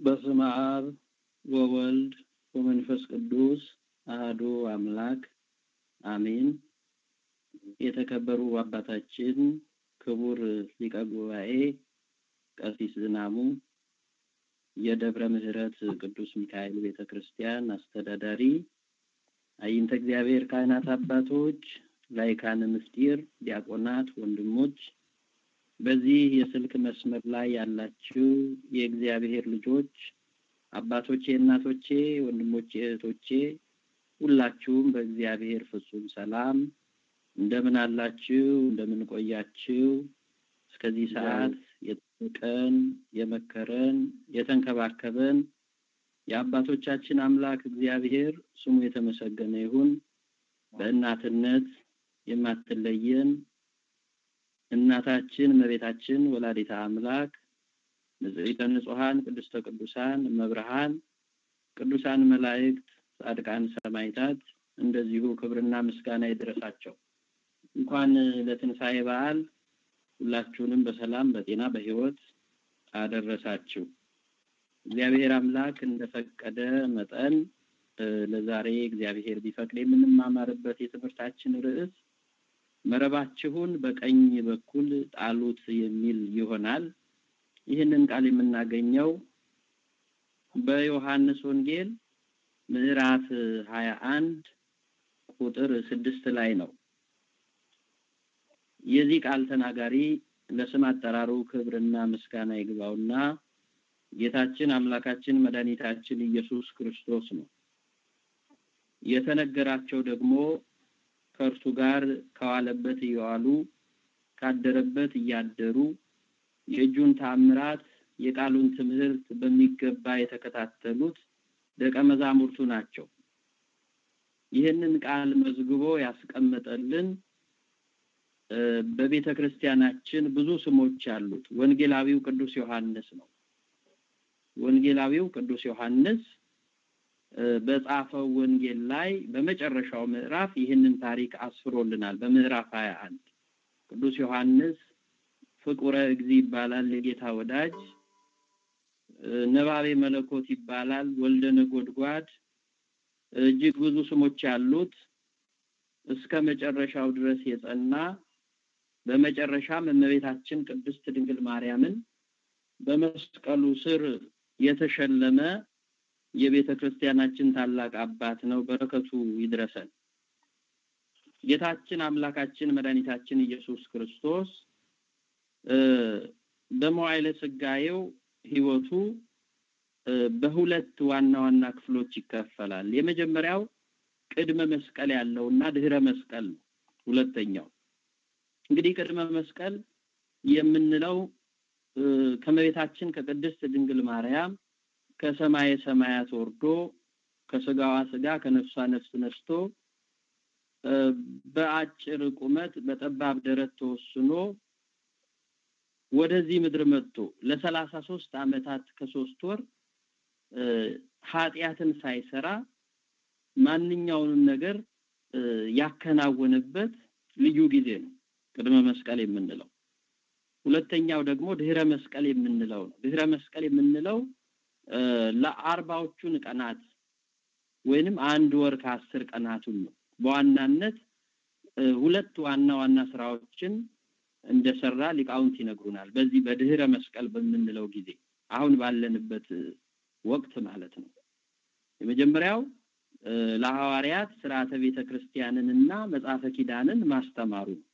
በስመ አብ ወወልድ ወመንፈስ ቅዱስ አህዱ አምላክ አሜን። የተከበሩ አባታችን ክቡር ሊቀ ጉባኤ ቀሲስ ዝናሙ የደብረ ምሕረት ቅዱስ ሚካኤል ቤተ ክርስቲያን አስተዳዳሪ፣ አይንተ እግዚአብሔር ካህናት አባቶች፣ ላይካን ምስጢር ዲያቆናት፣ ወንድሞች በዚህ የስልክ መስመር ላይ ያላችሁ የእግዚአብሔር ልጆች አባቶቼ፣ እናቶቼ፣ ወንድሞቼ፣ እህቶቼ ሁላችሁም በእግዚአብሔር ፍጹም ሰላም እንደምን አላችሁ? እንደምን ቆያችሁ? እስከዚህ ሰዓት የጠበቀን የመከረን የተንከባከበን የአባቶቻችን አምላክ እግዚአብሔር ስሙ የተመሰገነ ይሁን። በእናትነት የማትለየን እናታችን እመቤታችን ወላዲተ አምላክ ንጽሕተ ንጹሐን ቅድስተ ቅዱሳን መብርሃን ቅዱሳን መላእክት ጻድቃን ሰማዕታት እንደዚሁ ክብርና ምስጋና ይድረሳቸው። እንኳን ለትንሣኤ በዓል ሁላችሁንም በሰላም በጤና በሕይወት አደረሳችሁ። እግዚአብሔር አምላክ እንደፈቀደ መጠን ለዛሬ እግዚአብሔር ቢፈቅድ የምንማማርበት የትምህርታችን ርዕስ መረባችሁን በቀኝ በኩል ጣሉት የሚል ይሆናል። ይህንን ቃል የምናገኘው በዮሐንስ ወንጌል ምዕራፍ ሀያ አንድ ቁጥር ስድስት ላይ ነው። የዚህ ቃል ተናጋሪ ለስም አጠራሩ ክብርና ምስጋና ይግባውና ጌታችን አምላካችን መድኃኒታችን ኢየሱስ ክርስቶስ ነው። የተነገራቸው ደግሞ ከእርሱ ጋር ከዋለበት እየዋሉ ካደረበት እያደሩ የእጁን ታምራት የቃሉን ትምህርት በሚገባ የተከታተሉት ደቀ መዛሙርቱ ናቸው። ይህንን ቃል መዝግቦ ያስቀመጠልን በቤተ ክርስቲያናችን ብዙ ስሞች ያሉት ወንጌላዊው ቅዱስ ዮሐንስ ነው። ወንጌላዊው ቅዱስ ዮሐንስ በጻፈው ወንጌል ላይ በመጨረሻው ምዕራፍ ይህንን ታሪክ አስፍሮልናል። በምዕራፍ ሀያ አንድ ቅዱስ ዮሐንስ ፍቁረ እግዚ ይባላል፣ የጌታ ወዳጅ። ነባቤ መለኮት ይባላል፣ ወልደ ነጎድጓድ። እጅግ ብዙ ስሞች ያሉት እስከ መጨረሻው ድረስ የጸና በመጨረሻም እመቤታችን ቅድስት ድንግል ማርያምን በመስቀሉ ስር የተሸለመ የቤተ ክርስቲያናችን ታላቅ አባት ነው። በረከቱ ይድረሰን። ጌታችን አምላካችን መድኃኒታችን ኢየሱስ ክርስቶስ በመዋዕለ ሥጋዌው ሕይወቱ በሁለት ዋና ዋና ክፍሎች ይከፈላል። የመጀመሪያው ቅድመ መስቀል ያለውና ድህረ መስቀል ነው። ሁለተኛው እንግዲህ ቅድመ መስቀል የምንለው ከመቤታችን ከቅድስት ድንግል ማርያም ከሰማየ ሰማያት ወርዶ ከስጋዋ ስጋ ከነፍሷ ነፍስ ነስቶ በአጭር ቁመት በጠባብ ደረት ተወስኖ ወደዚህ ምድር መጥቶ ለሰላሳ ሶስት ዓመታት ከሶስት ወር ኃጢአትን ሳይሰራ ማንኛውንም ነገር ያከናወነበት ልዩ ጊዜ ነው ቅድመ መስቀል የምንለው። ሁለተኛው ደግሞ ድህረ መስቀል የምንለው ነው። ድህረ መስቀል የምንለው ለአርባዎቹን ቀናት ወይንም አንድ ወር ከአስር ቀናቱን ነው። በዋናነት ሁለት ዋና ዋና ስራዎችን እንደሰራ ሊቃውንት ይነግሩናል። በዚህ በድህረ መስቀል በምንለው ጊዜ አሁን ባለንበት ወቅት ማለት ነው። የመጀመሪያው ለሐዋርያት ስርዓተ ቤተ ክርስቲያንንና መጽሐፈ ኪዳንን ማስተማሩ ነው።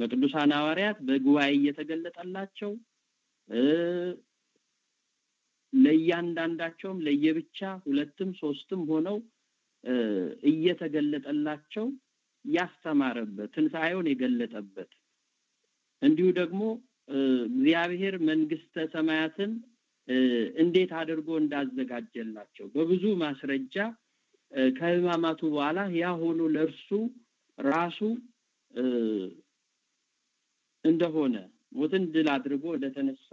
ለቅዱሳን ሐዋርያት በጉባኤ እየተገለጠላቸው ለእያንዳንዳቸውም ለየብቻ ሁለትም ሶስትም ሆነው እየተገለጠላቸው ያስተማረበት ትንሣኤውን የገለጠበት እንዲሁ ደግሞ እግዚአብሔር መንግስተ ሰማያትን እንዴት አድርጎ እንዳዘጋጀላቸው በብዙ ማስረጃ ከሕማማቱ በኋላ ያ ሆኖ ለእርሱ ራሱ እንደሆነ ሞትን ድል አድርጎ እንደተነሳ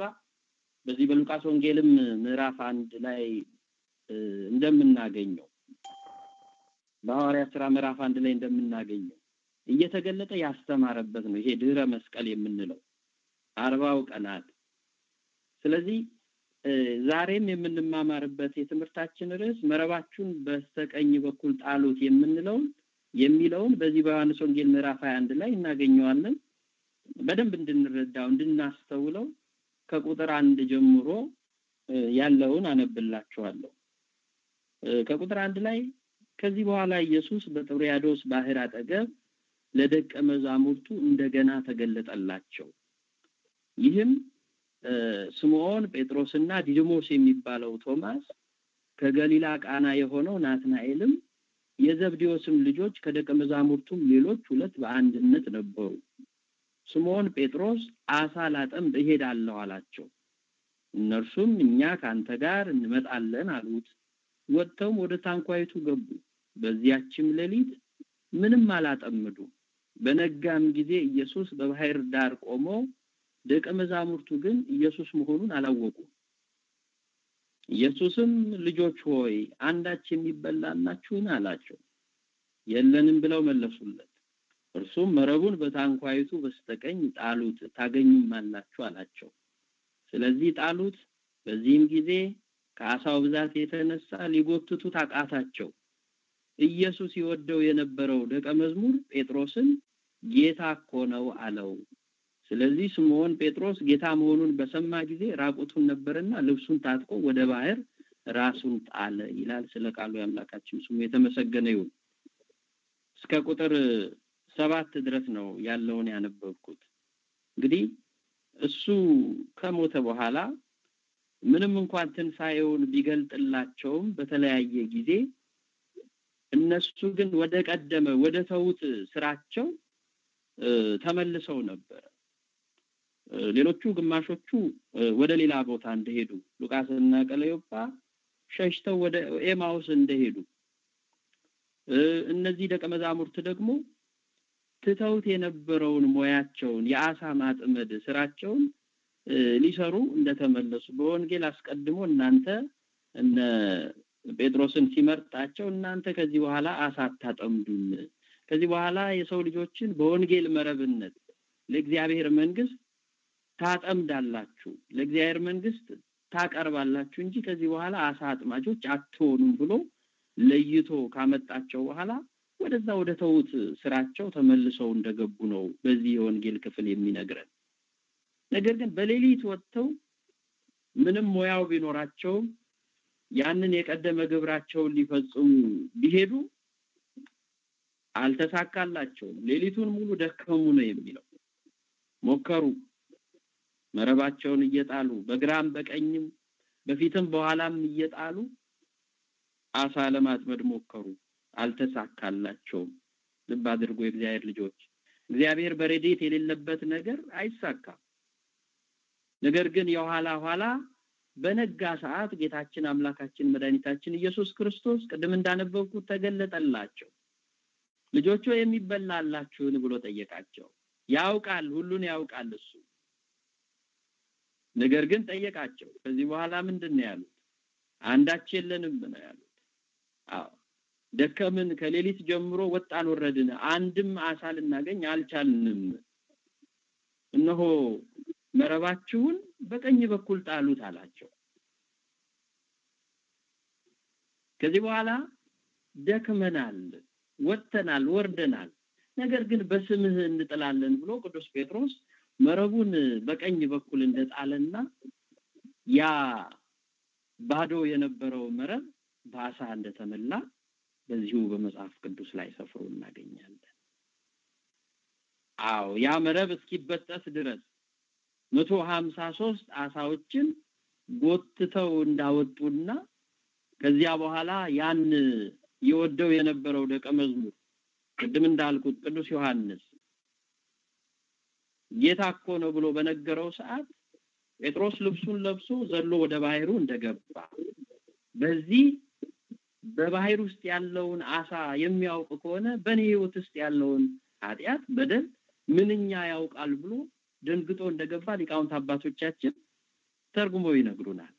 በዚህ በሉቃስ ወንጌልም ምዕራፍ አንድ ላይ እንደምናገኘው በሐዋርያት ስራ ምዕራፍ አንድ ላይ እንደምናገኘው እየተገለጠ ያስተማረበት ነው። ይሄ ድህረ መስቀል የምንለው አርባው ቀናት። ስለዚህ ዛሬም የምንማማርበት የትምህርታችን ርዕስ መረባችሁን በስተቀኝ በኩል ጣሉት የምንለውን የሚለውን በዚህ በዮሐንስ ወንጌል ምዕራፍ 21 ላይ እናገኘዋለን። በደንብ እንድንረዳው እንድናስተውለው ከቁጥር አንድ ጀምሮ ያለውን አነብላችኋለሁ። ከቁጥር አንድ ላይ ከዚህ በኋላ ኢየሱስ በጥብርያዶስ ባህር አጠገብ ለደቀ መዛሙርቱ እንደገና ተገለጠላቸው። ይህም ስምዖን ጴጥሮስና ዲድሞስ የሚባለው ቶማስ ከገሊላ ቃና የሆነው ናትናኤልም የዘብዴዎስም ልጆች ከደቀ መዛሙርቱም ሌሎች ሁለት በአንድነት ነበሩ። ስምዖን ጴጥሮስ አሳ ላጠምድ እሄዳለሁ አላቸው። እነርሱም እኛ ከአንተ ጋር እንመጣለን አሉት። ወጥተውም ወደ ታንኳይቱ ገቡ። በዚያችም ሌሊት ምንም አላጠምዱ። በነጋም ጊዜ ኢየሱስ በባህር ዳር ቆሞ፣ ደቀ መዛሙርቱ ግን ኢየሱስ መሆኑን አላወቁም። ኢየሱስም ልጆች ሆይ አንዳች የሚበላላችሁን አላቸው። የለንም ብለው መለሱለት። እርሱም መረቡን በታንኳይቱ በስተቀኝ ጣሉት ታገኙማላችሁ አላቸው። ስለዚህ ጣሉት። በዚህም ጊዜ ከአሳው ብዛት የተነሳ ሊጎትቱት አቃታቸው። ኢየሱስ ይወደው የነበረው ደቀ መዝሙር ጴጥሮስን ጌታ እኮ ነው አለው። ስለዚህ ስምዖን ጴጥሮስ ጌታ መሆኑን በሰማ ጊዜ ራቁቱን ነበርና ልብሱን ታጥቆ ወደ ባህር ራሱን ጣለ ይላል። ስለ ቃሉ የአምላካችን ስሙ የተመሰገነ ይሁን። እስከ ቁጥር ሰባት ድረስ ነው ያለውን ያነበብኩት። እንግዲህ እሱ ከሞተ በኋላ ምንም እንኳን ትንሣኤውን ቢገልጥላቸውም በተለያየ ጊዜ እነሱ ግን ወደ ቀደመ ወደ ተዉት ስራቸው ተመልሰው ነበረ። ሌሎቹ ግማሾቹ ወደ ሌላ ቦታ እንደሄዱ ሉቃስና ቀለዮጳ ሸሽተው ወደ ኤማውስ እንደሄዱ እነዚህ ደቀ መዛሙርት ደግሞ ትተውት የነበረውን ሙያቸውን የአሳ ማጥመድ ስራቸውን ሊሰሩ እንደተመለሱ በወንጌል አስቀድሞ እናንተ እነ ጴጥሮስን ሲመርጣቸው እናንተ ከዚህ በኋላ አሳ አታጠምዱም፣ ከዚህ በኋላ የሰው ልጆችን በወንጌል መረብነት ለእግዚአብሔር መንግስት ታጠምዳላችሁ፣ ለእግዚአብሔር መንግስት ታቀርባላችሁ እንጂ ከዚህ በኋላ አሳ አጥማጆች አትሆኑም ብሎ ለይቶ ካመጣቸው በኋላ ወደዛ ወደ ተዉት ስራቸው ተመልሰው እንደገቡ ነው በዚህ የወንጌል ክፍል የሚነግረን። ነገር ግን በሌሊት ወጥተው ምንም ሙያው ቢኖራቸውም ያንን የቀደመ ግብራቸውን ሊፈጽሙ ቢሄዱ አልተሳካላቸውም። ሌሊቱን ሙሉ ደከሙ ነው የሚለው። ሞከሩ፣ መረባቸውን እየጣሉ በግራም በቀኝም በፊትም በኋላም እየጣሉ አሳ ለማጥመድ ሞከሩ፣ አልተሳካላቸውም። ልብ አድርጎ የእግዚአብሔር ልጆች፣ እግዚአብሔር በረድኤት የሌለበት ነገር አይሳካም። ነገር ግን የኋላ ኋላ በነጋ ሰዓት ጌታችን አምላካችን መድኃኒታችን ኢየሱስ ክርስቶስ ቅድም እንዳነበብኩት ተገለጠላቸው። ልጆቹ የሚበላላችሁን ብሎ ጠየቃቸው። ያውቃል፣ ሁሉን ያውቃል እሱ። ነገር ግን ጠየቃቸው። ከዚህ በኋላ ምንድን ነው ያሉት? አንዳች የለንም ነው ያሉት። አዎ ደከምን፣ ከሌሊት ጀምሮ ወጣን ወረድን፣ አንድም አሳ ልናገኝ አልቻልንም። እነሆ መረባችሁን በቀኝ በኩል ጣሉት አላቸው። ከዚህ በኋላ ደክመናል፣ ወጥተናል፣ ወርደናል፣ ነገር ግን በስምህ እንጥላለን ብሎ ቅዱስ ጴጥሮስ መረቡን በቀኝ በኩል እንደጣለና ያ ባዶ የነበረው መረብ በአሳ እንደተመላ በዚሁ በመጽሐፍ ቅዱስ ላይ ሰፍሮ እናገኛለን። አዎ ያ መረብ እስኪበጠስ ድረስ መቶ ሀምሳ ሶስት አሳዎችን ጎትተው እንዳወጡና ከዚያ በኋላ ያን የወደው የነበረው ደቀ መዝሙር ቅድም እንዳልኩት ቅዱስ ዮሐንስ ጌታ እኮ ነው ብሎ በነገረው ሰዓት ጴጥሮስ ልብሱን ለብሶ ዘሎ ወደ ባህሩ እንደገባ በዚህ በባህር ውስጥ ያለውን አሳ የሚያውቅ ከሆነ በእኔ ህይወት ውስጥ ያለውን ኃጢአት በደል ምንኛ ያውቃል ብሎ ደንግጦ እንደገባ ሊቃውንት አባቶቻችን ተርጉመው ይነግሩናል።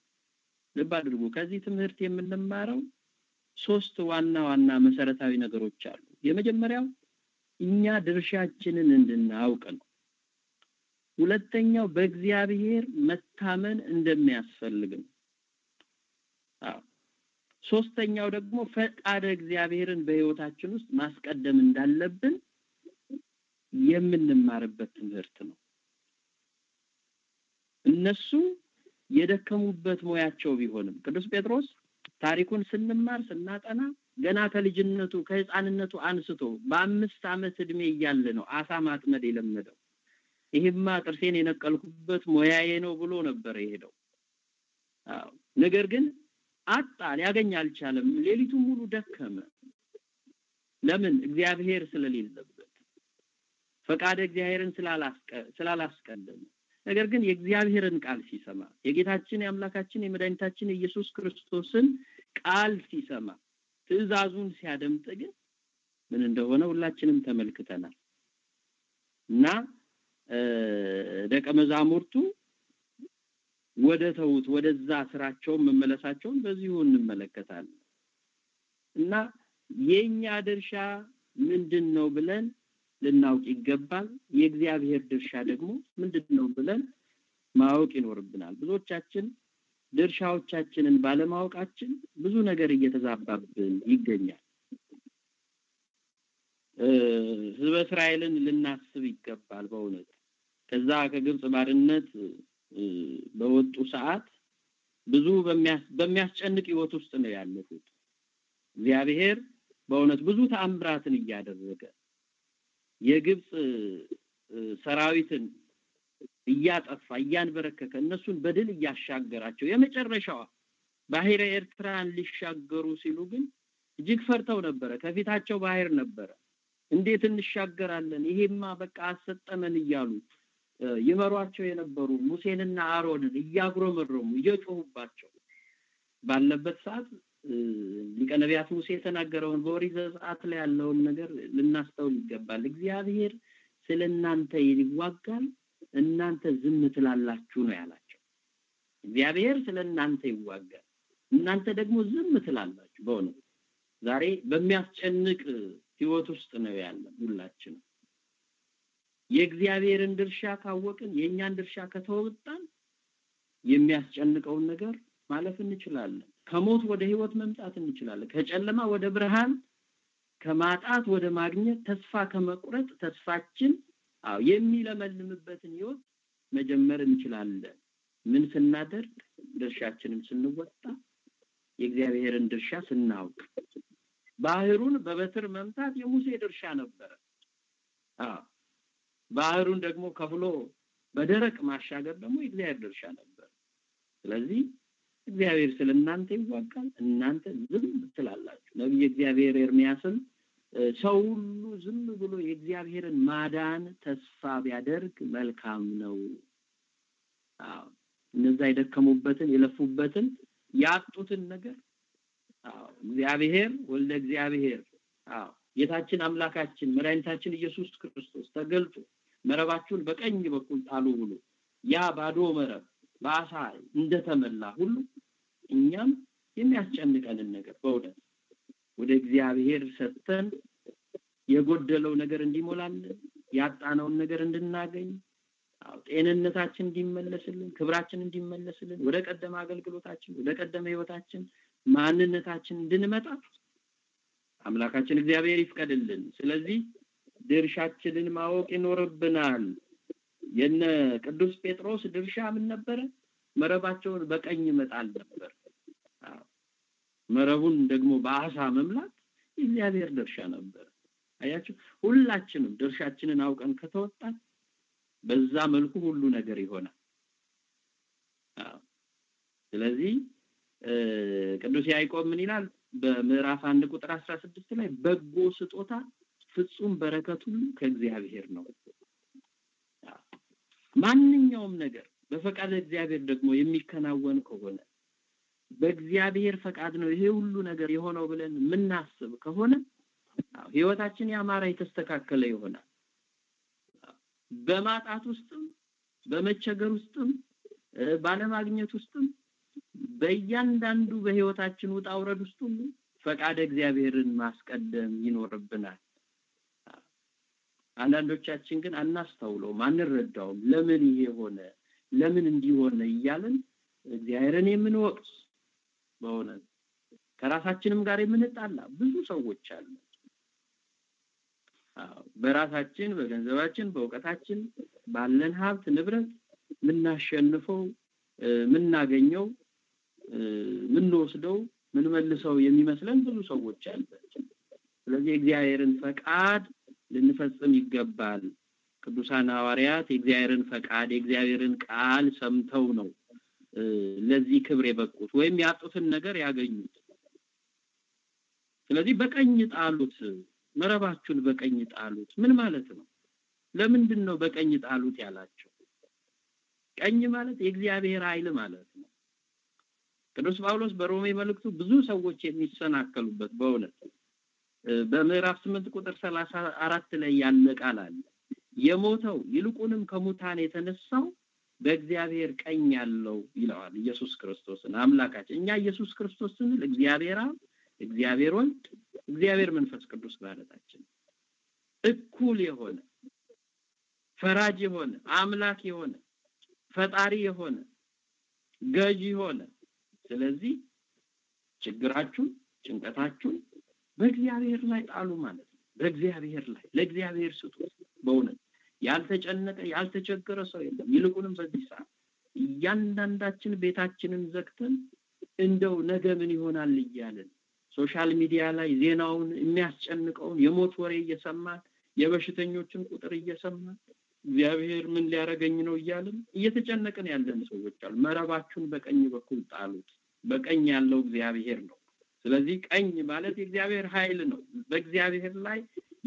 ልብ አድርጉ። ከዚህ ትምህርት የምንማረው ሶስት ዋና ዋና መሰረታዊ ነገሮች አሉ። የመጀመሪያው እኛ ድርሻችንን እንድናውቅ ነው። ሁለተኛው በእግዚአብሔር መታመን እንደሚያስፈልግ ነው። ሶስተኛው ደግሞ ፈቃደ እግዚአብሔርን በህይወታችን ውስጥ ማስቀደም እንዳለብን የምንማርበት ትምህርት ነው። እነሱ የደከሙበት ሙያቸው ቢሆንም ቅዱስ ጴጥሮስ ታሪኩን ስንማር ስናጠና ገና ከልጅነቱ ከህፃንነቱ አንስቶ በአምስት ዓመት እድሜ እያለ ነው አሳ ማጥመድ የለመደው። ይሄማ ጥርሴን የነቀልኩበት ሙያዬ ነው ብሎ ነበር የሄደው። ነገር ግን አጣ፣ ሊያገኝ አልቻለም። ሌሊቱን ሙሉ ደከመ። ለምን? እግዚአብሔር ስለሌለበት ፈቃደ እግዚአብሔርን ስላላስቀደመ። ነገር ግን የእግዚአብሔርን ቃል ሲሰማ የጌታችን የአምላካችን የመድኃኒታችን የኢየሱስ ክርስቶስን ቃል ሲሰማ ትእዛዙን ሲያደምጥ ግን ምን እንደሆነ ሁላችንም ተመልክተናል እና ደቀ መዛሙርቱ ወደ ተውት ወደዛ ስራቸውን መመለሳቸውን በዚሁ እንመለከታለን እና የኛ ድርሻ ምንድን ነው ብለን ልናውቅ ይገባል። የእግዚአብሔር ድርሻ ደግሞ ምንድን ነው ብለን ማወቅ ይኖርብናል። ብዙዎቻችን ድርሻዎቻችንን ባለማወቃችን ብዙ ነገር እየተዛባብን ይገኛል። ህዝበ እስራኤልን ልናስብ ይገባል። በእውነት ከዛ ከግብፅ ባርነት በወጡ ሰዓት ብዙ በሚያስጨንቅ ህይወት ውስጥ ነው ያለፉት። እግዚአብሔር በእውነት ብዙ ተአምራትን እያደረገ የግብፅ ሰራዊትን እያጠፋ እያንበረከከ እነሱን በድል እያሻገራቸው የመጨረሻዋ ባህረ ኤርትራን ሊሻገሩ ሲሉ ግን እጅግ ፈርተው ነበረ። ከፊታቸው ባህር ነበረ። እንዴት እንሻገራለን? ይሄማ በቃ አሰጠመን እያሉ ይመሯቸው የነበሩ ሙሴንና አሮንን እያጉረመረሙ እየጮሁባቸው ባለበት ሰዓት ሊቀ ነቢያት ሙሴ የተናገረውን በኦሪት ዘጸአት ላይ ያለውን ነገር ልናስተውል ይገባል። እግዚአብሔር ስለ እናንተ ይዋጋል፣ እናንተ ዝም ትላላችሁ ነው ያላቸው። እግዚአብሔር ስለ እናንተ ይዋጋል፣ እናንተ ደግሞ ዝም ትላላችሁ። በእውነት ዛሬ በሚያስጨንቅ ህይወት ውስጥ ነው ያለ ሁላችንም። የእግዚአብሔርን ድርሻ ካወቅን የእኛን ድርሻ ከተወጣን የሚያስጨንቀውን ነገር ማለፍ እንችላለን። ከሞት ወደ ህይወት መምጣት እንችላለን። ከጨለማ ወደ ብርሃን፣ ከማጣት ወደ ማግኘት፣ ተስፋ ከመቁረጥ ተስፋችን አዎ የሚለመልምበትን ህይወት መጀመር እንችላለን። ምን ስናደርግ? ድርሻችንን ስንወጣ፣ የእግዚአብሔርን ድርሻ ስናውቅ። ባህሩን በበትር መምታት የሙሴ ድርሻ ነበረ። ባህሩን ደግሞ ከፍሎ በደረቅ ማሻገር ደግሞ የእግዚአብሔር ድርሻ ነበር። ስለዚህ እግዚአብሔር ስለ እናንተ ይዋጋል፣ እናንተ ዝም ትላላችሁ። ነቢይ እግዚአብሔር ኤርሚያስም ሰው ሁሉ ዝም ብሎ የእግዚአብሔርን ማዳን ተስፋ ቢያደርግ መልካም ነው። እነዛ የደከሙበትን የለፉበትን ያጡትን ነገር እግዚአብሔር ወልደ እግዚአብሔር ጌታችን አምላካችን መድኃኒታችን ኢየሱስ ክርስቶስ ተገልጦ መረባችሁን በቀኝ በኩል ጣሉ ብሎ ያ ባዶ መረብ በአሳ እንደተመላ ሁሉ እኛም የሚያስጨንቀንን ነገር በእውነት ወደ እግዚአብሔር ሰጥተን የጎደለው ነገር እንዲሞላልን ያጣነውን ነገር እንድናገኝ ጤንነታችን እንዲመለስልን ክብራችን እንዲመለስልን ወደ ቀደመ አገልግሎታችን ወደ ቀደመ ህይወታችን ማንነታችን እንድንመጣ አምላካችን እግዚአብሔር ይፍቀድልን። ስለዚህ ድርሻችንን ማወቅ ይኖርብናል። የነ ቅዱስ ጴጥሮስ ድርሻ ምን ነበረ? መረባቸውን በቀኝ መጣል ነበር። መረቡን ደግሞ በአሳ መምላት የእግዚአብሔር ድርሻ ነበር። አያችሁ፣ ሁላችንም ድርሻችንን አውቀን ከተወጣን በዛ መልኩ ሁሉ ነገር ይሆናል። ስለዚህ ቅዱስ ያዕቆብ ምን ይላል? በምዕራፍ አንድ ቁጥር አስራ ስድስት ላይ በጎ ስጦታ ፍጹም በረከት ሁሉ ከእግዚአብሔር ነው። ማንኛውም ነገር በፈቃድ እግዚአብሔር ደግሞ የሚከናወን ከሆነ በእግዚአብሔር ፈቃድ ነው ይሄ ሁሉ ነገር የሆነው ብለን የምናስብ ከሆነ ህይወታችን ያማረ የተስተካከለ ይሆናል። በማጣት ውስጥም በመቸገር ውስጥም ባለማግኘት ውስጥም በእያንዳንዱ በህይወታችን ውጣ ውረድ ውስጥ ሁሉ ፈቃደ እግዚአብሔርን ማስቀደም ይኖርብናል። አንዳንዶቻችን ግን አናስተውለውም፣ አንረዳውም። ለምን ይሄ ሆነ፣ ለምን እንዲሆነ እያልን እግዚአብሔርን የምንወቅስ በእውነት ከራሳችንም ጋር የምንጣላ ብዙ ሰዎች አሉ። በራሳችን በገንዘባችን በእውቀታችን ባለን ሀብት ንብረት የምናሸንፈው የምናገኘው የምንወስደው ምንመልሰው የሚመስለን ብዙ ሰዎች አለ። ስለዚህ የእግዚአብሔርን ፈቃድ ልንፈጽም ይገባል። ቅዱሳን ሐዋርያት የእግዚአብሔርን ፈቃድ የእግዚአብሔርን ቃል ሰምተው ነው ለዚህ ክብር የበቁት ወይም ያጡትን ነገር ያገኙት። ስለዚህ በቀኝ ጣሉት፣ መረባችሁን በቀኝ ጣሉት። ምን ማለት ነው? ለምንድን ነው በቀኝ ጣሉት ያላቸው? ቀኝ ማለት የእግዚአብሔር ኃይል ማለት ነው። ቅዱስ ጳውሎስ በሮሜ መልእክቱ ብዙ ሰዎች የሚሰናከሉበት በእውነት በምዕራፍ ስምንት ቁጥር ሰላሳ አራት ላይ ያለ ቃል አለ። የሞተው ይልቁንም ከሙታን የተነሳው በእግዚአብሔር ቀኝ ያለው ይለዋል ኢየሱስ ክርስቶስን አምላካችን። እኛ ኢየሱስ ክርስቶስ ስንል እግዚአብሔር አብ፣ እግዚአብሔር ወልድ፣ እግዚአብሔር መንፈስ ቅዱስ ማለታችን እኩል የሆነ ፈራጅ የሆነ አምላክ የሆነ ፈጣሪ የሆነ ገዢ የሆነ ስለዚህ ችግራችሁን ጭንቀታችሁን በእግዚአብሔር ላይ ጣሉ ማለት ነው። በእግዚአብሔር ላይ ለእግዚአብሔር ስጡት። በእውነት ያልተጨነቀ ያልተቸገረ ሰው የለም። ይልቁንም በዚህ ሰዓት እያንዳንዳችን ቤታችንን ዘግተን እንደው ነገ ምን ይሆናል እያልን social media ላይ ዜናውን የሚያስጨንቀውን የሞት ወሬ እየሰማን የበሽተኞችን ቁጥር እየሰማን እግዚአብሔር ምን ሊያደርገኝ ነው እያልን እየተጨነቅን ያለን ሰዎች አሉ። መረባችሁን በቀኝ በኩል ጣሉት። በቀኝ ያለው እግዚአብሔር ነው። ስለዚህ ቀኝ ማለት የእግዚአብሔር ኃይል ነው። በእግዚአብሔር ላይ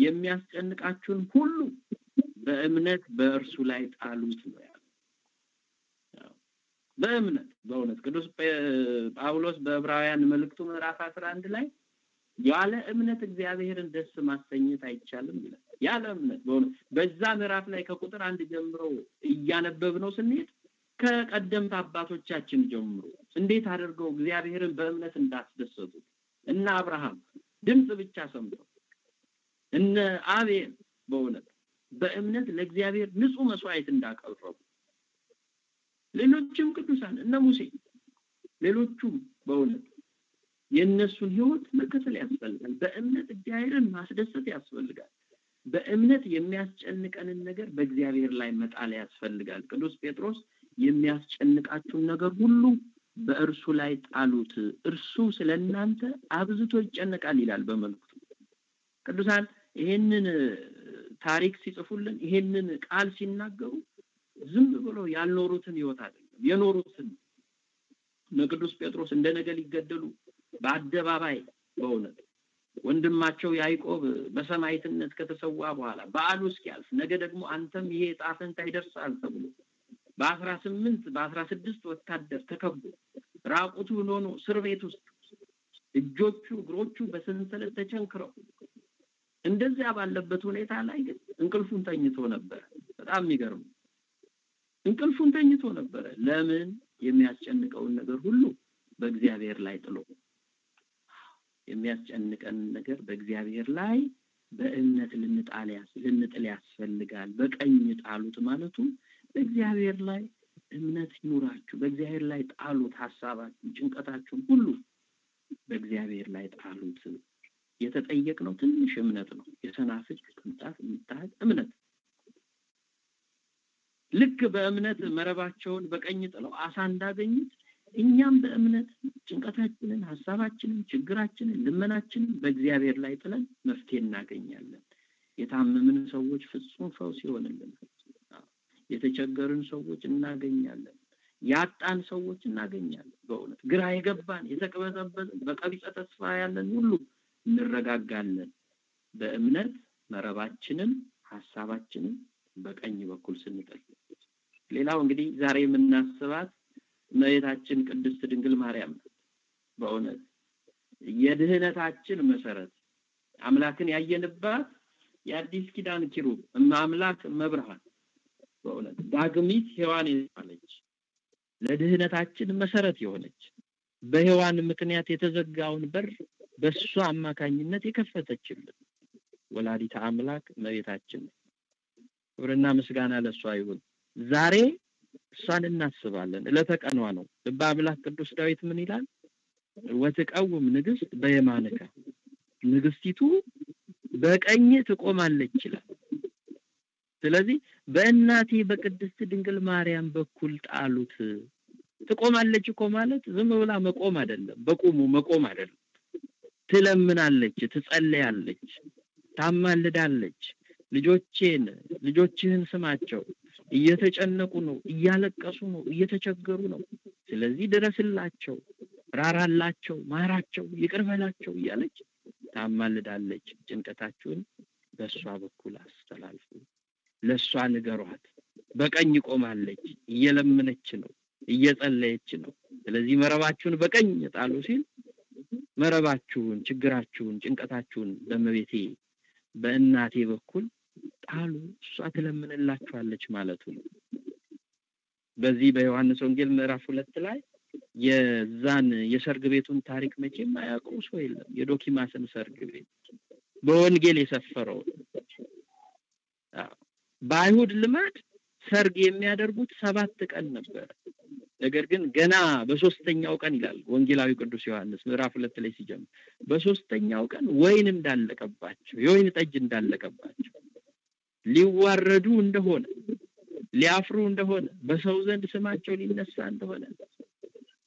የሚያስጨንቃችሁን ሁሉ በእምነት በእርሱ ላይ ጣሉት ነው ያለው። በእምነት በእውነት ቅዱስ ጳውሎስ በዕብራውያን መልእክቱ ምዕራፍ አስራ አንድ ላይ ያለ እምነት እግዚአብሔርን ደስ ማሰኘት አይቻልም ይላል። ያለ እምነት በእውነት በዛ ምዕራፍ ላይ ከቁጥር አንድ ጀምሮ እያነበብ ነው ስንሄድ ከቀደምት አባቶቻችን ጀምሮ እንዴት አድርገው እግዚአብሔርን በእምነት እንዳስደሰቱ እነ አብርሃም ድምፅ ብቻ ሰምተው እነ አቤል በእውነት በእምነት ለእግዚአብሔር ንጹህ መስዋዕት እንዳቀረቡ ሌሎችም ቅዱሳን እነ ሙሴ ሌሎቹም በእውነት የእነሱን ህይወት መከተል ያስፈልጋል። በእምነት እግዚአብሔርን ማስደሰት ያስፈልጋል። በእምነት የሚያስጨንቀንን ነገር በእግዚአብሔር ላይ መጣል ያስፈልጋል። ቅዱስ ጴጥሮስ የሚያስጨንቃችሁን ነገር ሁሉ በእርሱ ላይ ጣሉት፣ እርሱ ስለ እናንተ አብዝቶ ይጨነቃል ይላል በመልእክቱ። ቅዱሳን ይሄንን ታሪክ ሲጽፉልን ይሄንን ቃል ሲናገሩ ዝም ብሎ ያልኖሩትን ህይወት አይደለም የኖሩትን ቅዱስ ጴጥሮስ እንደ ነገ ሊገደሉ በአደባባይ በእውነት ወንድማቸው ያዕቆብ በሰማዕትነት ከተሰዋ በኋላ በዓሉ እስኪያልፍ ነገ ደግሞ አንተም ይሄ ዕጣ ፈንታ ይደርሳል ተብሎ በአስራ ስምንት በአስራ ስድስት ወታደር ተከቦ ራቁቱን ሆኖ እስር ቤት ውስጥ እጆቹ እግሮቹ በሰንሰለት ተቸንክረው እንደዚያ ባለበት ሁኔታ ላይ ግን እንቅልፉን ተኝቶ ነበረ። በጣም የሚገርም እንቅልፉን ተኝቶ ነበረ። ለምን? የሚያስጨንቀውን ነገር ሁሉ በእግዚአብሔር ላይ ጥሎ የሚያስጨንቀን ነገር በእግዚአብሔር ላይ በእምነት ልንጣል ልንጥል ያስፈልጋል። በቀኝ ጣሉት ማለቱ በእግዚአብሔር ላይ እምነት ይኑራችሁ፣ በእግዚአብሔር ላይ ጣሉት። ሀሳባችሁን፣ ጭንቀታችሁን ሁሉ በእግዚአብሔር ላይ ጣሉት። የተጠየቅነው ትንሽ እምነት ነው። የሰናፍጭ ቅንጣት የምታህል እምነት ልክ በእምነት መረባቸውን በቀኝ ጥለው አሳ እንዳገኙት እኛም በእምነት ጭንቀታችንን፣ ሀሳባችንን፣ ችግራችንን፣ ልመናችንን በእግዚአብሔር ላይ ጥለን መፍትሄ እናገኛለን። የታመምን ሰዎች ፍጹም ፈውስ ይሆንልን። የተቸገርን ሰዎች እናገኛለን። ያጣን ሰዎች እናገኛለን። በእውነት ግራ የገባን የተቅበዘበዝን በቀቢጸ ተስፋ ያለን ሁሉ እንረጋጋለን። በእምነት መረባችንን ሀሳባችንን በቀኝ በኩል ስንጥል። ሌላው እንግዲህ ዛሬ የምናስባት እመቤታችን ቅድስት ድንግል ማርያም ናት። በእውነት የድህነታችን መሰረት አምላክን ያየንባት የአዲስ ኪዳን ኪሩብ አምላክ መብርሃን በእውነት ዳግሚት ሔዋን የተባለች ለድህነታችን መሰረት የሆነች በሔዋን ምክንያት የተዘጋውን በር በእሷ አማካኝነት የከፈተችልን ወላዲተ አምላክ እመቤታችን ክብርና ምስጋና ለእሷ ይሁን። ዛሬ እሷን እናስባለን። ዕለተ ቀኗ ነው። ልበ አምላክ ቅዱስ ዳዊት ምን ይላል? ወትቀውም ንግስት በየማንከ ንግስቲቱ በቀኝ ትቆማለች ይላል። ስለዚህ በእናቴ በቅድስት ድንግል ማርያም በኩል ጣሉት። ትቆማለች እኮ ማለት ዝም ብላ መቆም አይደለም፣ በቁሙ መቆም አይደለም። ትለምናለች፣ ትጸለያለች፣ ታማልዳለች። ልጆቼን ልጆችህን ስማቸው፣ እየተጨነቁ ነው፣ እያለቀሱ ነው፣ እየተቸገሩ ነው። ስለዚህ ድረስላቸው፣ ራራላቸው፣ ማራቸው፣ ይቅር በላቸው እያለች ታማልዳለች። ጭንቀታችሁን በእሷ በኩል አስተላልፉ፣ ለእሷ ንገሯት። በቀኝ ቆማለች፣ እየለመነች ነው፣ እየጸለየች ነው። ስለዚህ መረባችሁን በቀኝ ጣሉ ሲል መረባችሁን፣ ችግራችሁን፣ ጭንቀታችሁን በእመቤቴ በእናቴ በኩል ጣሉ፣ እሷ ትለምንላችኋለች ማለቱ ነው። በዚህ በዮሐንስ ወንጌል ምዕራፍ ሁለት ላይ የዛን የሰርግ ቤቱን ታሪክ መቼም አያውቀው ሰው የለም። የዶኪማስን ሰርግ ቤት በወንጌል የሰፈረው በአይሁድ ልማድ ሰርግ የሚያደርጉት ሰባት ቀን ነበረ። ነገር ግን ገና በሶስተኛው ቀን ይላል ወንጌላዊ ቅዱስ ዮሐንስ ምዕራፍ ሁለት ላይ ሲጀምር በሶስተኛው ቀን ወይን እንዳለቀባቸው የወይን ጠጅ እንዳለቀባቸው ሊዋረዱ እንደሆነ ሊያፍሩ እንደሆነ በሰው ዘንድ ስማቸው ሊነሳ እንደሆነ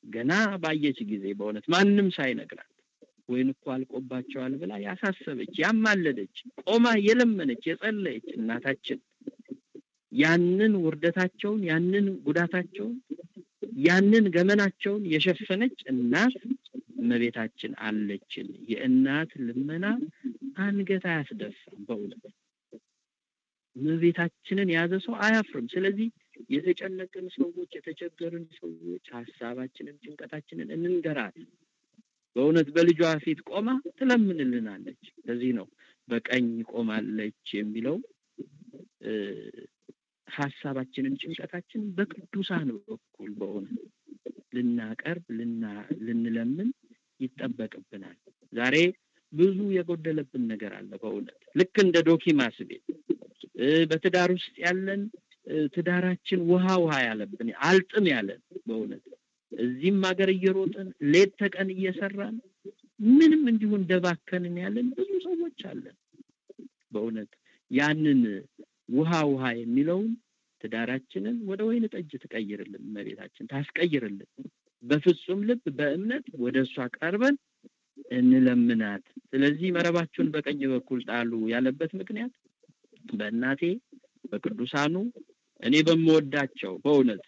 ገና ባየች ጊዜ በእውነት ማንም ሳይነግራት ወይን እኮ አልቆባቸዋል ብላ ያሳሰበች ያማለደች ቆማ የለመነች የጸለየች እናታችን ያንን ውርደታቸውን ያንን ጉዳታቸውን ያንን ገመናቸውን የሸፈነች እናት እመቤታችን አለችን። የእናት ልመና አንገት አያስደፋም። በእውነት እመቤታችንን የያዘ ሰው አያፍርም። ስለዚህ የተጨነቅን ሰዎች፣ የተቸገርን ሰዎች ሀሳባችንን፣ ጭንቀታችንን እንንገራት። በእውነት በልጇ ፊት ቆማ ትለምንልናለች። ለዚህ ነው በቀኝ ቆማለች የሚለው ሀሳባችንን ጭንቀታችንን በቅዱሳን በኩል በእውነት ልናቀርብ ልንለምን ይጠበቅብናል። ዛሬ ብዙ የጎደለብን ነገር አለ። በእውነት ልክ እንደ ዶኪማስ ቤት በትዳር ውስጥ ያለን ትዳራችን ውሃ ውሃ ያለብን አልጥም ያለን በእውነት እዚህም ሀገር እየሮጥን ሌት ተቀን እየሰራን ምንም እንዲሁ እንደባከንን ያለን ብዙ ሰዎች አለን። በእውነት ያንን ውሃ ውሃ የሚለውን ትዳራችንን ወደ ወይን ጠጅ ትቀይርልን፣ እመቤታችን ታስቀይርልን። በፍጹም ልብ በእምነት ወደ እሷ ቀርበን እንለምናት። ስለዚህ መረባችሁን በቀኝ በኩል ጣሉ ያለበት ምክንያት በእናቴ በቅዱሳኑ እኔ በምወዳቸው በእውነት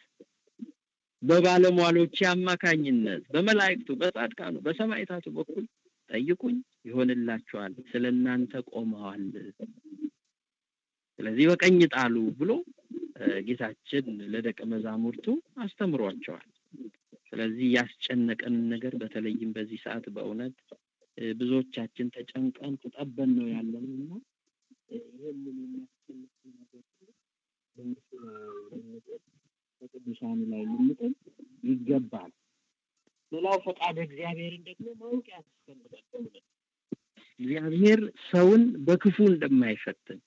በባለሟሎቼ አማካኝነት በመላእክቱ፣ በጻድቃኑ፣ በሰማዕታቱ በኩል ጠይቁኝ ይሆንላችኋል፣ ስለ እናንተ ቆመዋል። ስለዚህ በቀኝ ጣሉ ብሎ ጌታችን ለደቀ መዛሙርቱ አስተምሯቸዋል። ስለዚህ ያስጨነቀንን ነገር በተለይም በዚህ ሰዓት በእውነት ብዙዎቻችን ተጨንቀን ተጠበን ነው ያለን እና ይህንን የሚያስጨንቅ ነገር በቅዱሳኑ ላይ ልንጥል ይገባል። ሌላው ፈቃድ እግዚአብሔርን ደግሞ ማወቅ ያስፈልጋል። እግዚአብሔር ሰውን በክፉ እንደማይፈትን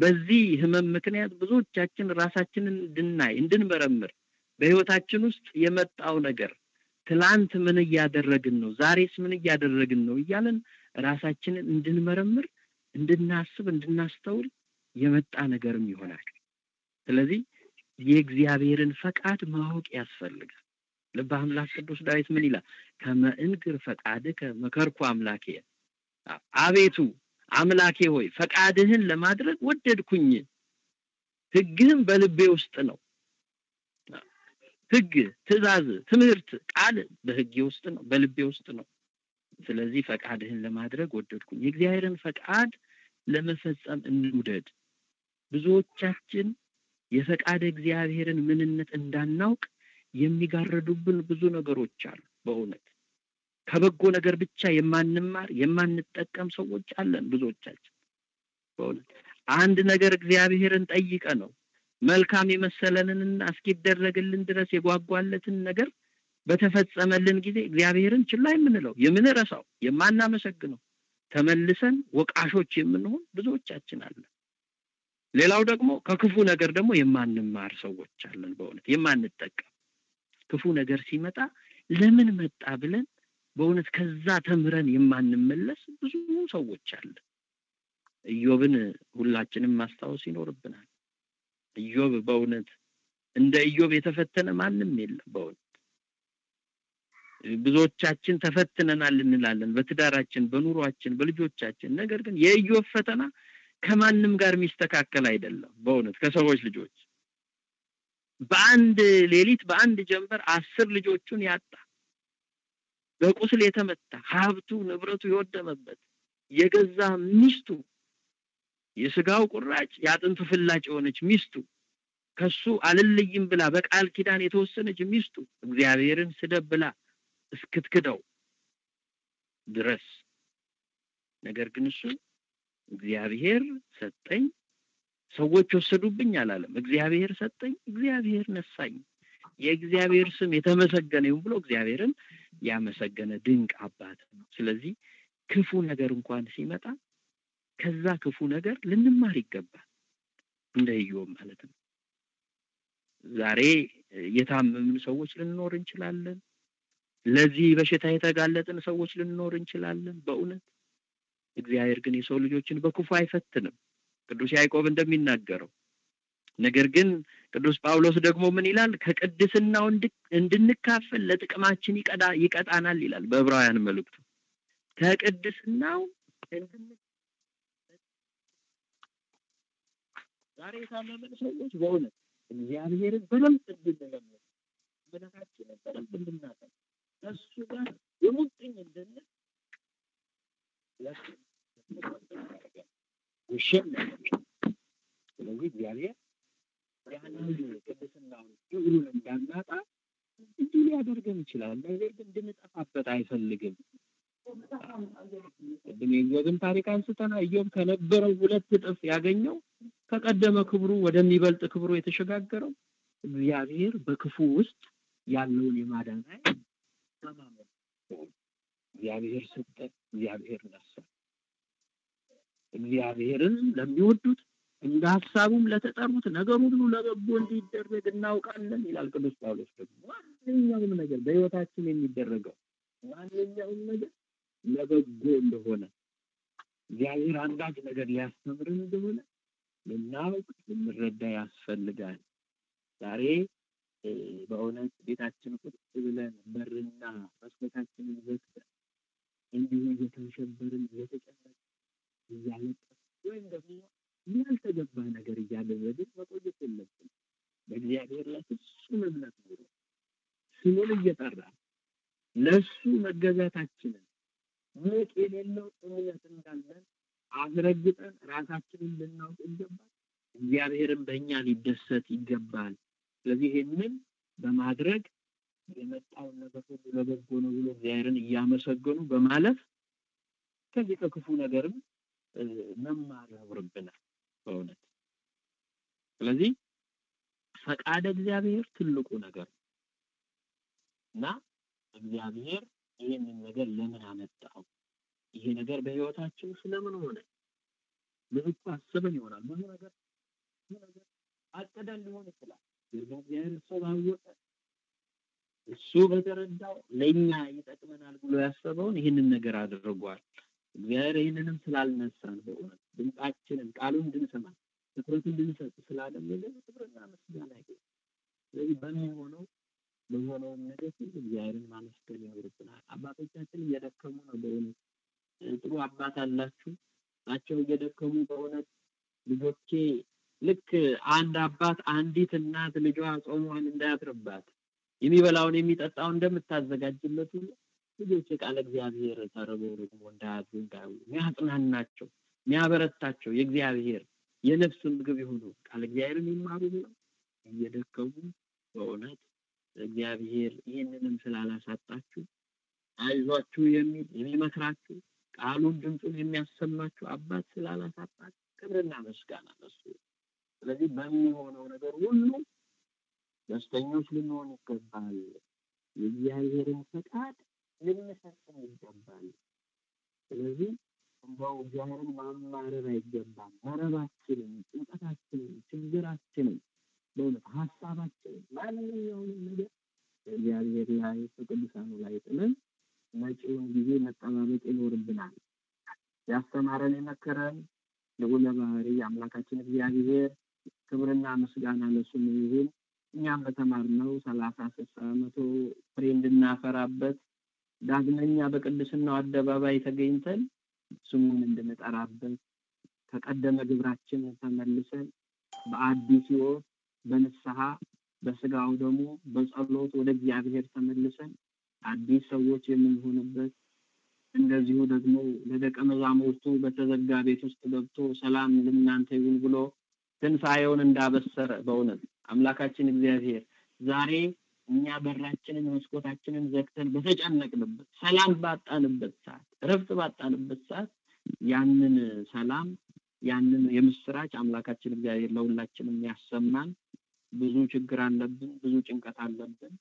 በዚህ ህመም ምክንያት ብዙዎቻችን ራሳችንን እንድናይ እንድንመረምር በህይወታችን ውስጥ የመጣው ነገር ትላንት ምን እያደረግን ነው፣ ዛሬስ ምን እያደረግን ነው እያለን ራሳችንን እንድንመረምር፣ እንድናስብ፣ እንድናስተውል የመጣ ነገርም ይሆናል። ስለዚህ የእግዚአብሔርን ፈቃድ ማወቅ ያስፈልጋል። ልበ አምላክ ቅዱስ ዳዊት ምን ይላል? ከመእንግር ፈቃድከ መከርኩ አምላኬ፣ አቤቱ አምላኬ ሆይ ፈቃድህን ለማድረግ ወደድኩኝ፣ ህግህም በልቤ ውስጥ ነው። ህግ፣ ትእዛዝ፣ ትምህርት፣ ቃል በህጌ ውስጥ ነው፣ በልቤ ውስጥ ነው። ስለዚህ ፈቃድህን ለማድረግ ወደድኩኝ። የእግዚአብሔርን ፈቃድ ለመፈጸም እንውደድ። ብዙዎቻችን የፈቃድ እግዚአብሔርን ምንነት እንዳናውቅ የሚጋረዱብን ብዙ ነገሮች አሉ። በእውነት ከበጎ ነገር ብቻ የማንማር የማንጠቀም ሰዎች አለን። ብዙዎቻችን በእውነት አንድ ነገር እግዚአብሔርን ጠይቀ ነው መልካም የመሰለንንና እስኪደረግልን ድረስ የጓጓለትን ነገር በተፈጸመልን ጊዜ እግዚአብሔርን ችላ የምንለው የምንረሳው፣ የማናመሰግነው ተመልሰን ወቃሾች የምንሆን ብዙዎቻችን አለን። ሌላው ደግሞ ከክፉ ነገር ደግሞ የማንማር ሰዎች አለን። በእውነት የማንጠቀም ክፉ ነገር ሲመጣ ለምን መጣ ብለን በእውነት ከዛ ተምረን የማንመለስ ብዙ ሰዎች አለ። ኢዮብን ሁላችንም ማስታወስ ይኖርብናል። ኢዮብ በእውነት እንደ ኢዮብ የተፈተነ ማንም የለም። በእውነት ብዙዎቻችን ተፈትነናል እንላለን በትዳራችን፣ በኑሯችን፣ በልጆቻችን። ነገር ግን የኢዮብ ፈተና ከማንም ጋር የሚስተካከል አይደለም። በእውነት ከሰዎች ልጆች በአንድ ሌሊት በአንድ ጀንበር አስር ልጆቹን ያጣ በቁስል የተመታ ሀብቱ ንብረቱ የወደመበት የገዛ ሚስቱ የስጋው ቁራጭ የአጥንቱ ፍላጭ የሆነች ሚስቱ ከሱ አልለይም ብላ በቃል ኪዳን የተወሰነች ሚስቱ እግዚአብሔርን ስደብ ብላ እስክትክደው ድረስ ነገር ግን እሱ እግዚአብሔር ሰጠኝ ሰዎች ወሰዱብኝ አላለም። እግዚአብሔር ሰጠኝ፣ እግዚአብሔር ነሳኝ፣ የእግዚአብሔር ስም የተመሰገነ ይሁን ብሎ እግዚአብሔርን ያመሰገነ ድንቅ አባት ነው። ስለዚህ ክፉ ነገር እንኳን ሲመጣ ከዛ ክፉ ነገር ልንማር ይገባል። እንደ ኢዮብ ማለት ነው። ዛሬ የታመምን ሰዎች ልንኖር እንችላለን። ለዚህ በሽታ የተጋለጥን ሰዎች ልንኖር እንችላለን። በእውነት እግዚአብሔር ግን የሰው ልጆችን በክፉ አይፈትንም። ቅዱስ ያዕቆብ እንደሚናገረው ነገር ግን ቅዱስ ጳውሎስ ደግሞ ምን ይላል? ከቅድስናው እንድንካፈል ለጥቅማችን ይቀጣናል ይላል በዕብራውያን መልእክቱ። ከቅድስናው ዛሬ የታመምን ሰዎች በእውነት እግዚአብሔርን በደንብ እንድንለምድ እምነታችንን በደንብ እንድናጠን ከእሱ ጋር የሙጥኝ እንድንል ውሸም ስለዚህ እግዚአብሔር ያንን ቅድስናውን ክብሩን እንዳናጣ እንዲህ ሊያደርገን ይችላል። ነገር ግን እንድንጠፋበት አይፈልግም። ቅድም የኢዮብን ታሪክ አንስተና ኢዮብ ከነበረው ሁለት እጥፍ ያገኘው ከቀደመ ክብሩ ወደሚበልጥ ክብሩ የተሸጋገረው እግዚአብሔር በክፉ ውስጥ ያለውን የማዳን ኃይል በማመን እግዚአብሔር ሰጠ፣ እግዚአብሔር ነሳ። እግዚአብሔርን ለሚወዱት እንደ ሀሳቡም ለተጠሩት ነገር ሁሉ ለበጎ እንዲደረግ እናውቃለን ይላል ቅዱስ ጳውሎስ። ደግሞ ማንኛውም ነገር በሕይወታችን የሚደረገው ማንኛውም ነገር ለበጎ እንደሆነ እግዚአብሔር አንዳች ነገር ሊያስተምርን እንደሆነ ልናውቅ ልንረዳ ያስፈልጋል። ዛሬ በእውነት ቤታችን ቁጭ ብለን በርና መስኮታችንን ዘግተን እንዲሁ እየተሸበርን እየተጨነቅን እያለቀስን ወይም ደግሞ ያልተገባ ነገር እያደረግን መቆየት የለብን። በእግዚአብሔር ላይ ፍጹም እምነት ኖሮ ስሙን እየጠራን ለእሱ መገዛታችንን ምጥ የሌለው እምነት እንዳለን አስረግጠን ራሳችንን ልናውቅ ይገባል። እግዚአብሔርን በእኛ ሊደሰት ይገባል። ስለዚህ ይህንን በማድረግ የመጣውን ነገር ሁሉ ለበጎ ነው ብሎ እግዚአብሔርን እያመሰገኑ በማለፍ ከዚህ ከክፉ ነገርም መማር ይኖርብናል በእውነት። ስለዚህ ፈቃደ እግዚአብሔር ትልቁ ነገር ነው እና እግዚአብሔር ይህንን ነገር ለምን አመጣው? ይሄ ነገር በህይወታችን ስለምን ሆነ? ብዙ እኮ አስበን ይሆናል። ብዙ ነገር ብዙ ነገር አቅደን ሊሆን ይችላል። እግዚአብሔር እሱ ባወቀ እሱ በተረዳው ለእኛ ይጠቅመናል ብሎ ያሰበውን ይህንን ነገር አድርጓል። እግዚአብሔር ይህንንም ስላልነሳን በእውነት ድምፃችንን ቃሉን እንድንሰማ ትኩረት እንድንሰጥ ስላደረገ ክብርና ምስጋና ይገኝ። ስለዚህ በሚሆነው በሆነውም ነገር ሁሉ እግዚአብሔርን ማመስገን ይኖርብናል። አባቶቻችን እየደከሙ ነው። በእውነት ጥሩ አባት አላችሁ ናቸው እየደከሙ በእውነት ልጆቼ ልክ አንድ አባት አንዲት እናት ልጇ ጾሟን እንዳያጥርባት የሚበላውን የሚጠጣውን እንደምታዘጋጅለት ሁሉ ልጆች ቃለ እግዚአብሔር ተርበው ደግሞ እንዳያድሩ እንዳይውሉ የሚያጽናናቸው የሚያበረታቸው የእግዚአብሔር የነፍስ ምግብ የሆኑ ቃለ እግዚአብሔርን ይማሩ ብለው እየደከሙ በእውነት እግዚአብሔር ይህንንም ስላላሳጣችሁ አይዟችሁ የሚል የሚመክራችሁ ቃሉን ድምፁን የሚያሰማችሁ አባት ስላላሳጣችሁ ክብርና ምስጋና ለሱ። ስለዚህ በሚሆነው ነገር ሁሉ ደስተኞች ልንሆን ይገባል። የእግዚአብሔርን ፈቃድ ልንሰጠው ይገባል። ስለዚህ እንደው እግዚአብሔርን ማማረር አይገባም። መረባችንን፣ ጭንቀታችንን፣ ችግራችንን በእውነት ሀሳባችንን፣ ማንኛውንም ነገር በእግዚአብሔር ላይ በቅዱሳኑ ላይ ጥለን መጪውን ጊዜ መጠባበቅ ይኖርብናል። ያስተማረን የመከረን ልዑለ ባህሪ አምላካችን እግዚአብሔር ክብርና ምስጋና ለስሙ ይሁን። እኛም በተማርነው ሰላሳ ስልሳ መቶ ፍሬ እንድናፈራበት ዳግመኛ በቅድስናው አደባባይ ተገኝተን ስሙን እንድንጠራበት ከቀደመ ግብራችን ተመልሰን በአዲስ ሕይወት በንስሐ በስጋው ደግሞ በጸሎት ወደ እግዚአብሔር ተመልሰን አዲስ ሰዎች የምንሆንበት እንደዚሁ ደግሞ ለደቀ መዛሙርቱ በተዘጋ ቤት ውስጥ ገብቶ ሰላም ለእናንተ ይሁን ብሎ ትንሣኤውን እንዳበሰረ በእውነት አምላካችን እግዚአብሔር ዛሬ እኛ በራችንን መስኮታችንን ዘግተን በተጨነቅንበት ሰላም ባጣንበት ሰዓት እረፍት ባጣንበት ሰዓት ያንን ሰላም ያንን የምስራች አምላካችን እግዚአብሔር ለሁላችንም ያሰማን። ብዙ ችግር አለብን፣ ብዙ ጭንቀት አለብን።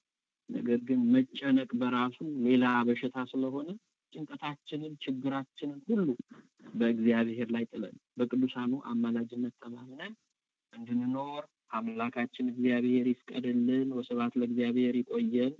ነገር ግን መጨነቅ በራሱ ሌላ በሽታ ስለሆነ ጭንቀታችንን፣ ችግራችንን ሁሉ በእግዚአብሔር ላይ ጥለን በቅዱሳኑ አማላጅነት ተማምነን እንድንኖር አምላካችን እግዚአብሔር ይፍቀድልን። ወስብሐት ለእግዚአብሔር። ይቆየን።